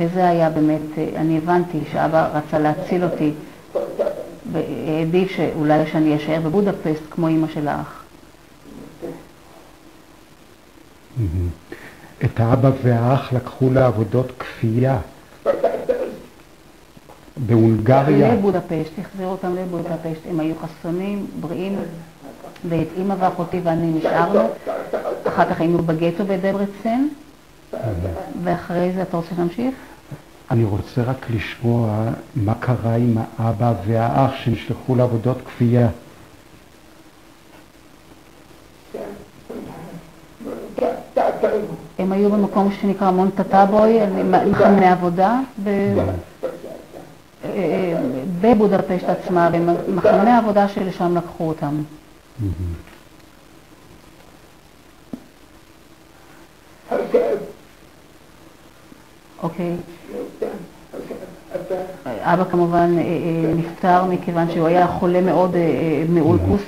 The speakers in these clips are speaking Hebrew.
וזה היה באמת, אה, אני הבנתי שאבא רצה להציל אותי, והעדיף שאולי שאני אשאר בבודפסט כמו אימא של האח. את האבא והאח לקחו לעבודות כפייה בהונגריה. לבודפשט, החזירו אותם לבודפשט, הם היו חסונים, בריאים, ואת אימא ואחותי ואני נשארנו, אחר כך היינו בגטו בדברצן, ואחרי זה אתה רוצה להמשיך? אני רוצה רק לשמוע מה קרה עם האבא והאח שנשלחו לעבודות כפייה. הם היו במקום שנקרא מונטה טאבוי, מחנה עבודה, בבודפשט עצמה, במחנה העבודה שלשם לקחו אותם. אוקיי. אבא כמובן אה, אה, נפטר מכיוון שהוא היה חולה מאוד אה, מאולקוס.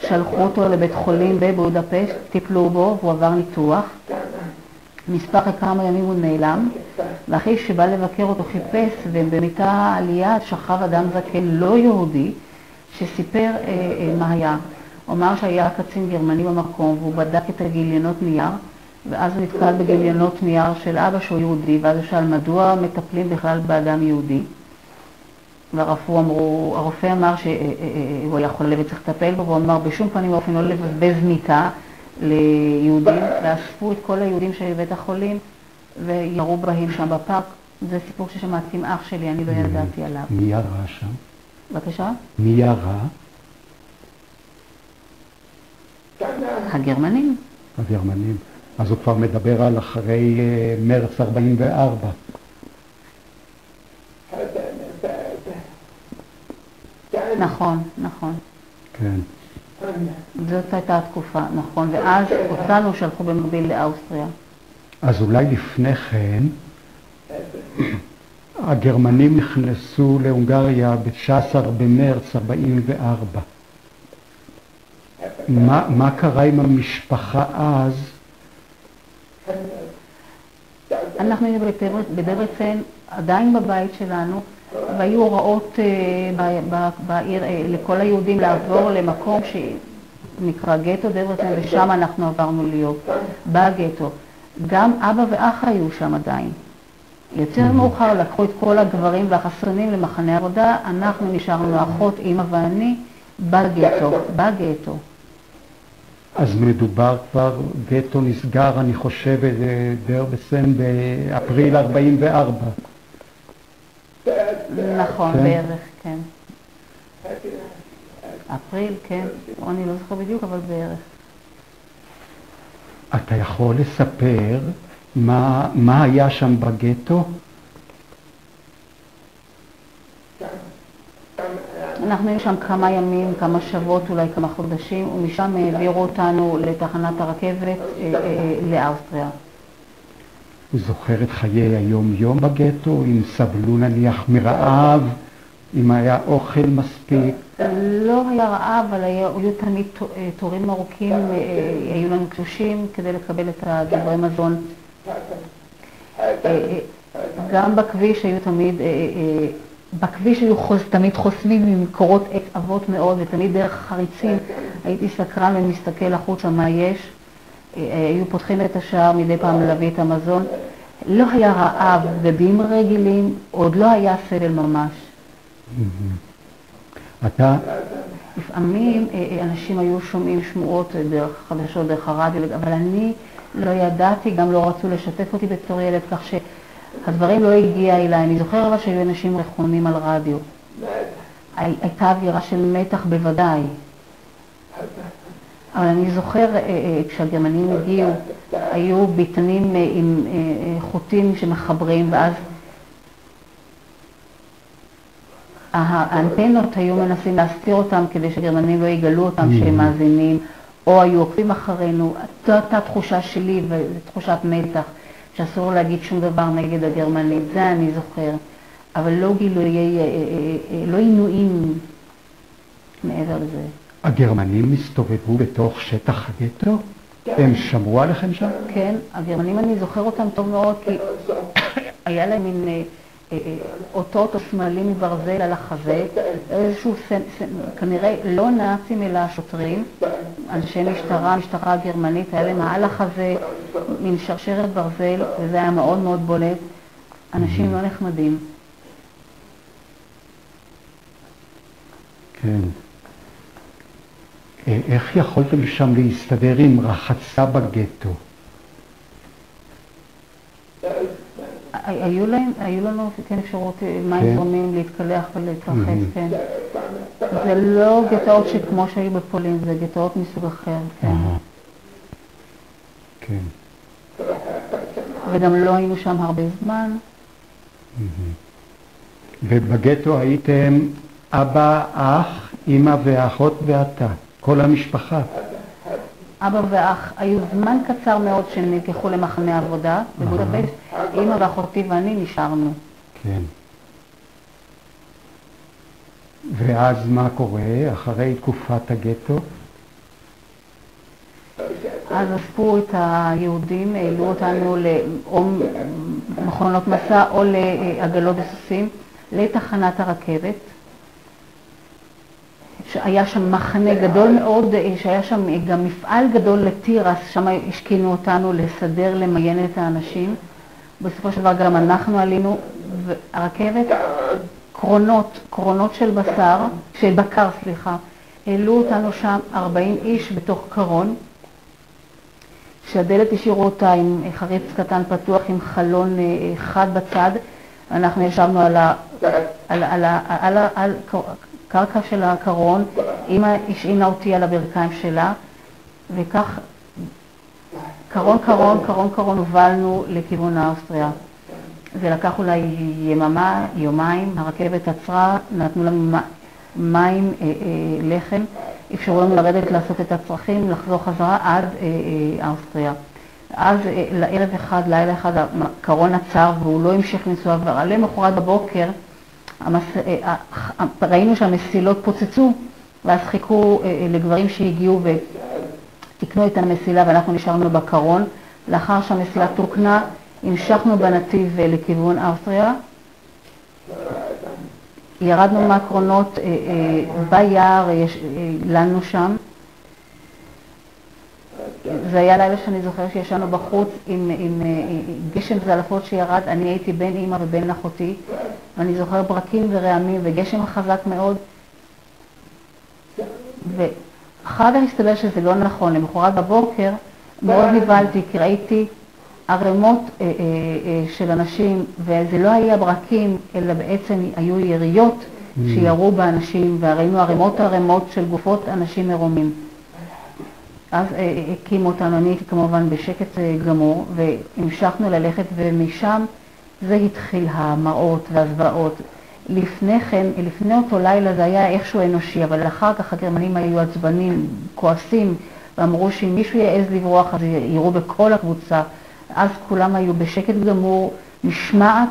שלחו אותו לבית חולים בבודפשט, טיפלו בו והוא עבר ניתוח. מספר כמה ימים הוא נעלם, ואחרי שבא לבקר אותו חיפש, ובמיטה עלייה שכב אדם זקן לא יהודי, שסיפר מה היה. הוא אמר שהיה קצין גרמני במקום, והוא בדק את הגיליונות נייר, ואז הוא נתקל בגיליונות נייר של אבא שהוא יהודי, ואז הוא שאל מדוע מטפלים בכלל באדם יהודי. והרופא אמרו, הרופא אמר שהוא היה חולה וצריך לטפל בו, והוא אמר בשום פנים ואופן לא לבזבז מיטה ליהודים, ואספו את כל היהודים שהיו בבית החולים וירו בהם שם בפארק. זה סיפור ששמעתי עם אח שלי, אני לא ידעתי עליו. מי ירה שם? בבקשה? מי ירה? הגרמנים. הגרמנים. אז הוא כבר מדבר על אחרי אה, מרץ 44. נכון, נכון. כן. זאת הייתה התקופה, נכון, ואז אותנו שלחו במקביל לאוסטריה. אז אולי לפני כן, הגרמנים נכנסו להונגריה ב-19 במרץ 44. מה, מה קרה עם המשפחה אז? אנחנו היינו בדברצן, עדיין בבית שלנו, והיו הוראות אה, בעיר אה, לכל היהודים לעבור למקום שנקרא גטו דברצן, ושם אנחנו עברנו להיות, בגטו. גם אבא ואח היו שם עדיין. יותר מאוחר לקחו את כל הגברים והחסונים למחנה עבודה, אנחנו נשארנו, אחות, אימא ואני, בגטו, בגטו. אז מדובר כבר, גטו נסגר, אני חושב, דרבסן באפריל 44. נכון, כן? בערך, כן. אפריל, כן. אני לא זוכר בדיוק, אבל בערך. אתה יכול לספר מה, מה היה שם בגטו? אנחנו היינו שם כמה ימים, כמה שבועות, אולי כמה חודשים, ומשם העבירו אותנו לתחנת הרכבת אה, אה, לאוסטריה. הוא זוכר את חיי היום-יום בגטו, אם סבלו נניח מרעב, אם היה אוכל מספיק? לא היה רעב, אבל היו, תמיד אה, תורים ארוכים, אה, היו לנו תלושים כדי לקבל את הדברי מזון. אה, גם בכביש היו תמיד, בכביש היו חוס, תמיד חוסמים ממקורות עץ עבות מאוד, ותמיד דרך חריצים הייתי סקרן ומסתכל החוצה מה יש. היו פותחים את השער מדי פעם להביא את המזון. לא היה רעב, ובימים רגילים עוד לא היה סבל ממש. אתה? לפעמים אה, אה, אנשים היו שומעים שמועות דרך חדשות, דרך הרדיו, אבל אני לא ידעתי, גם לא רצו לשתף אותי בתור ילד, כך שהדברים לא הגיעו אליי. אני זוכר אבל שהיו אנשים רכונים על רדיו. הייתה אווירה של מתח בוודאי. אבל אני זוכר, אה, אה, כשהגרמנים הגיעו, היו ביתנים אה, עם חוטים שמחברים, ואז האנטנות היו מנסים להסתיר אותם כדי שהגרמנים לא יגלו אותם שהם mm. מאזינים, או היו עוקבים אחרינו. זו הייתה תחושה שלי ותחושת מתח, שאסור להגיד שום דבר נגד הגרמנים, זה אני זוכר. אבל לא גילויי, לא עינויים מעבר לזה. הגרמנים הסתובבו בתוך שטח הגטו? כן. הם שמרו עליכם שם? כן, הגרמנים אני זוכר אותם טוב מאוד כי היה להם מין אה, אה, אותות או סמלים מברזל על החזה, איזשהו, כנראה לא נאצים אלא שוטרים, אנשי משטרה, המשטרה הגרמנית, היה להם על החזה מין שרשרת ברזל, וזה היה מאוד מאוד בולט. אנשים לא נחמדים. כן. אה, איך יכולתם שם להסתדר עם רחצה בגטו? היו, להם, היו לנו כן אפשרות אה, מים כן. זורמים להתקלח ולהתרחץ, כן. זה לא גטאות שכמו שהיו בפולין, זה גטאות מסוג אחר, כן. כן. וגם לא היינו שם הרבה זמן. ובגטו הייתם אבא, אח, אימא ואחות ואתה, כל המשפחה. אבא ואח היו זמן קצר מאוד שנלקחו למחנה עבודה בבודפשט, אימא ואחותי ואני נשארנו. כן. ואז מה קורה אחרי תקופת הגטו? אז אספו את היהודים, העלו אותנו למכונות מסע או לעגלות וסוסים לתחנת הרכבת. שהיה שם מחנה גדול מאוד, שהיה שם גם מפעל גדול לתירס, שם השכינו אותנו לסדר, למיין את האנשים. בסופו של דבר גם אנחנו עלינו, והרכבת, קרונות, קרונות של בשר, של בקר, סליחה, העלו אותנו שם 40 איש בתוך קרון, שהדלת השאירו אותה עם חריץ קטן פתוח עם חלון אה, חד בצד, אנחנו ישבנו על, ה, על, על, על, על, על קרקע של הקרון, אימא השעינה אותי על הברכיים שלה, וכך קרון קרון, קרון קרון הובלנו לכיוון האוסטריה. זה לקח אולי יממה, יומיים, הרכבת עצרה, נתנו לנו מים, אה, אה, לחם, אפשרו לנו לרדת לעשות את הצרכים, לחזור חזרה עד אה, אוסטריה. אז לערב אחד, לילה אחד, הקרון עצר והוא לא המשיך לנסוע, ולמחרת בבוקר המס... ראינו שהמסילות פוצצו, ואז חיכו לגברים שהגיעו ותיקנו את המסילה ואנחנו נשארנו בקרון. לאחר שהמסילה תוקנה, המשכנו בנתיב לכיוון אוסטריה. ירדנו מהקרונות ביער, לנו שם. זה היה לילה שאני זוכרת שישנו בחוץ עם, עם, עם גשם זלפות שירד, אני הייתי בין אימא ובין אחותי, ואני זוכר ברקים ורעמים וגשם חזק מאוד, ואחר כך הסתבר שזה לא נכון, למחרת בבוקר מאוד נבהלתי, כי ראיתי ערימות אה, אה, אה, של אנשים, וזה לא היה ברקים, אלא בעצם היו יריות mm. שירו באנשים, וראינו ערימות ערימות של גופות אנשים מרומים. אז הקימו אותנו, אני הייתי כמובן בשקט גמור, והמשכנו ללכת, ומשם זה התחיל המראות והזוועות. לפני כן, לפני אותו לילה זה היה איכשהו אנושי, אבל אחר כך הגרמנים היו עצבנים, כועסים, ואמרו שאם מישהו יעז לברוח אז יראו בכל הקבוצה. אז כולם היו בשקט גמור, משמעת,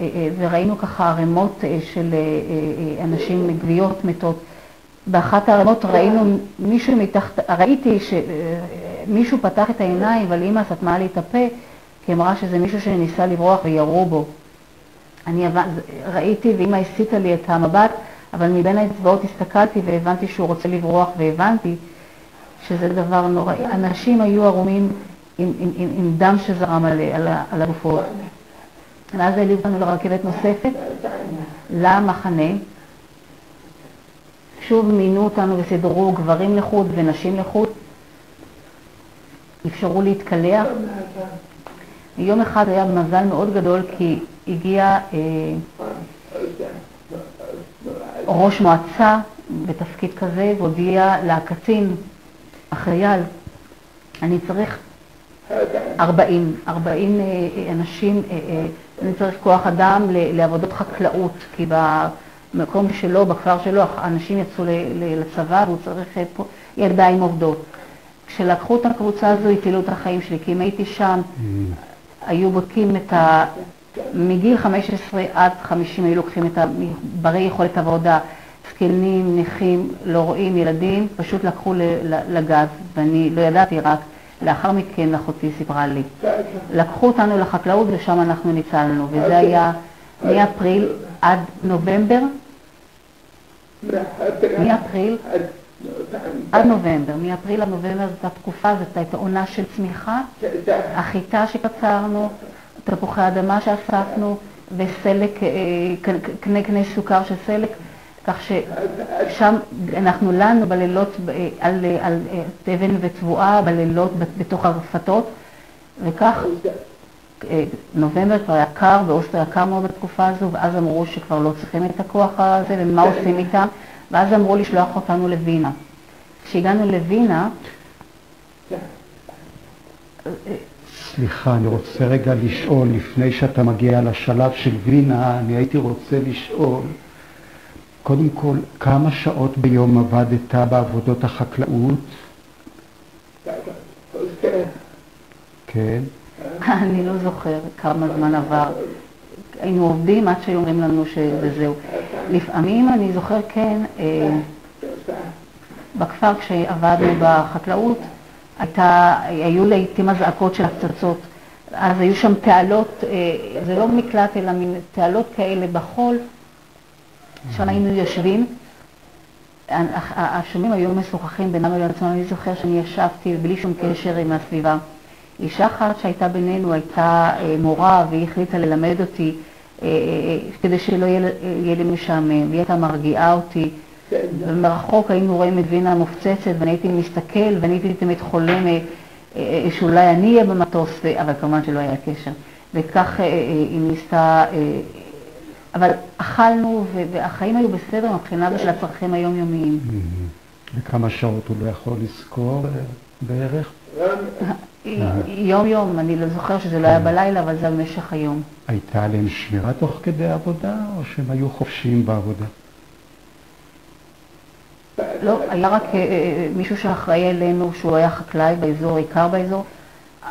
אה, וראינו ככה ערימות של אנשים, גוויות מתות. באחת הערימות ראינו מישהו מתחת, ראיתי שמישהו פתח את העיניים, אבל אימא סתמה לי את הפה, כי אמרה שזה מישהו שניסה לברוח וירו בו. אני ראיתי ואימא הסיטה לי את המבט, אבל מבין האצבעות הסתכלתי והבנתי שהוא רוצה לברוח, והבנתי שזה דבר נוראי. אנשים היו ערומים עם, עם, עם, עם דם שזרם על, על, על הגופות. ואז העליו אותנו לרכבת נוספת, למחנה. שוב מינו אותנו וסידרו גברים לחוד ונשים לחוד, אפשרו להתקלח. יום אחד היה מזל מאוד גדול כי הגיע אה, ראש מועצה בתפקיד כזה והודיע לקצין, החייל, אני צריך 40, 40 אה, אנשים, אה, אה, אני צריך כוח אדם לעבודות חקלאות, כי במקום שלו, בכפר שלו, אנשים יצאו לצבא והוא צריך פה ידיים עובדות. כשלקחו את הקבוצה הזו, הפעילו את החיים שלי, כי אם הייתי שם, mm. היו בודקים את ה... מגיל 15 עד 50 היו לוקחים את. ברי יכולת עבודה, זקנים, נכים, לא רואים, ילדים, פשוט לקחו לגז, ואני לא ידעתי רק לאחר מכן אחותי סיפרה לי. לקחו אותנו לחקלאות ושם אנחנו ניצלנו, וזה היה מאפריל עד נובמבר, מאפריל עד נובמבר, מאפריל עד נובמבר זאת התקופה, זאת הייתה עונה של צמיחה, החיטה שקצרנו, תפוחי אדמה שאספנו וסלק, אה, קנה קנה סוכר של סלק, כך ששם אנחנו לנו בלילות על, על תבן ותבואה, בלילות בתוך הרפתות, וכך נובמבר כבר היה קר, באוסטר היה קר מאוד בתקופה הזו, ואז אמרו שכבר לא צריכים את הכוח הזה, ומה עושים איתם? ואז אמרו לשלוח אותנו לווינה. כשהגענו לווינה... סליחה, אני רוצה רגע לשאול, לפני שאתה מגיע לשלב של וינה, אני הייתי רוצה לשאול, קודם כל, כמה שעות ביום עבדת בעבודות החקלאות? כן. אני לא זוכר כמה זמן עבר. היינו עובדים עד שהיו אומרים לנו שזהו. לפעמים אני זוכר כן, אה, בכפר כשעבדנו בחקלאות, הייתה, היו לעיתים הזעקות של הפצצות. אז היו שם תעלות, אה, זה לא מקלט אלא מין תעלות כאלה בחול, שם היינו יושבים. השומעים היו משוחחים בינם לבין עצמם, אני זוכר שאני ישבתי בלי שום קשר עם הסביבה. אישה אחת שהייתה בינינו הייתה אה, מורה והיא החליטה ללמד אותי אה, כדי שלא יהיה לי משעמם, והיא הייתה מרגיעה אותי. ומרחוק היינו רואים את וינה מופצצת ואני הייתי מסתכל ואני הייתי תמיד חולם אה, שאולי אני אהיה במטוס, אבל כמובן שלא היה קשר. וכך היא ניסתה, אבל אכלנו והחיים היו בסדר מבחינה של הצרכים היומיומיים. וכמה שעות הוא לא יכול לזכור בערך? יום יום, אני לא זוכר שזה לא היה בלילה, אבל זה במשך היום. הייתה להם שמירה תוך כדי עבודה, או שהם היו חופשיים בעבודה? לא, היה רק אה, אה, מישהו שאחראי אלינו, שהוא היה חקלאי באזור, עיקר באזור.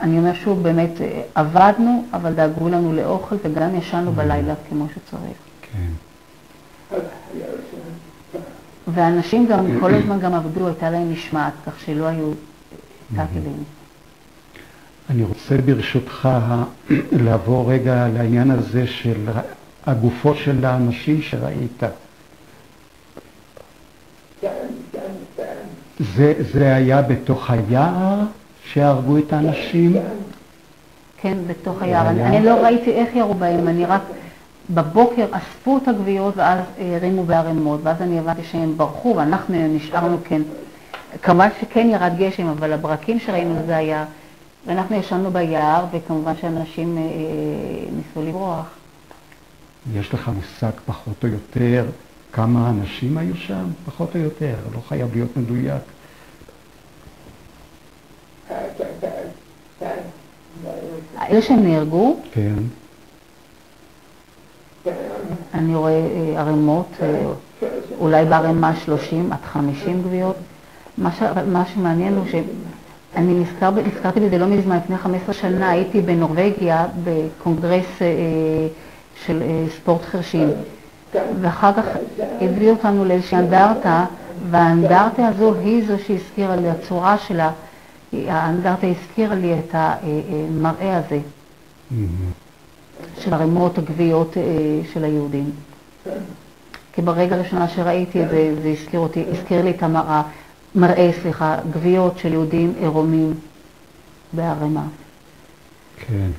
אני אומר שוב, באמת, אה, עבדנו, אבל דאגו לנו לאוכל, וגם ישנו mm. בלילה כמו שצריך. כן. ואנשים גם כל הזמן גם עבדו, הייתה להם משמעת, כך שלא היו טאקלים. אני רוצה ברשותך לעבור רגע לעניין הזה של הגופות של האנשים שראית. זה, זה היה בתוך היער שהרגו את האנשים? כן, בתוך היער. אני, אני לא ראיתי איך ירו בהם, אני רק בבוקר אספו את הגוויות ואז הרימו בערימות, ואז אני הבנתי שהם ברחו ואנחנו נשארנו כן. כמובן שכן ירד גשם, אבל הברקים שראינו זה היה... ואנחנו ישנו ביער, וכמובן שאנשים אה, ניסו לברוח. יש לך מושג פחות או יותר כמה אנשים היו שם? פחות או יותר, לא חייב להיות מדויק. אלה שהם נהרגו? כן. אני רואה אה, ערימות, אה, אולי בערימה 30 עד 50 גוויות. מה שמעניין הוא ש... אני נזכר, נזכרתי בזה לא מזמן, לפני 15 שנה הייתי בנורבגיה בקונגרס אה, של אה, ספורט חרשים ואחר כך הביאו אותנו לאיזושהי אנדרטה והאנדרטה הזו היא זו שהזכירה לי, הצורה שלה, האנדרטה הזכירה לי את המראה אה, הזה של ערימות הגוויות של היהודים. כי ברגע הראשונה שראיתי את זה, זה הזכיר, אותי, הזכיר לי את המראה. מראה, סליחה, גוויות של יהודים עירומים בערימה. כן.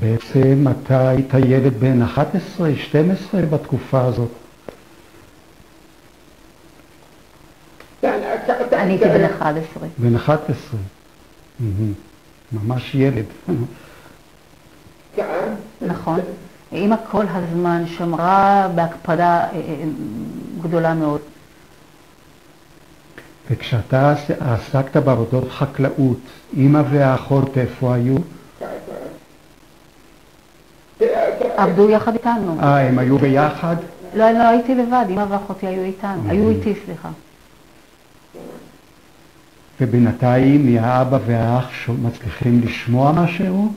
בעצם אתה היית ילד בן 11, 12 בתקופה הזאת. אני הייתי בן 11. בן 11. ממש ילד. נכון. אימא כל הזמן שמרה בהקפדה אה, אה, גדולה מאוד. וכשאתה עסקת בעבודות חקלאות, אימא והאחות איפה היו? עבדו יחד איתנו. אה, הם היו ביחד? לא, לא הייתי לבד, אימא ואחותי היו איתנו, היו איתי, סליחה. ובינתיים מהאבא והאח מצליחים לשמוע משהו?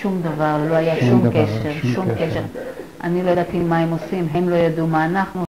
שום דבר, לא היה שום, שום דבר, קשר, שום, שום קשר. קשר. אני לא ידעתי מה הם עושים, הם לא ידעו מה אנחנו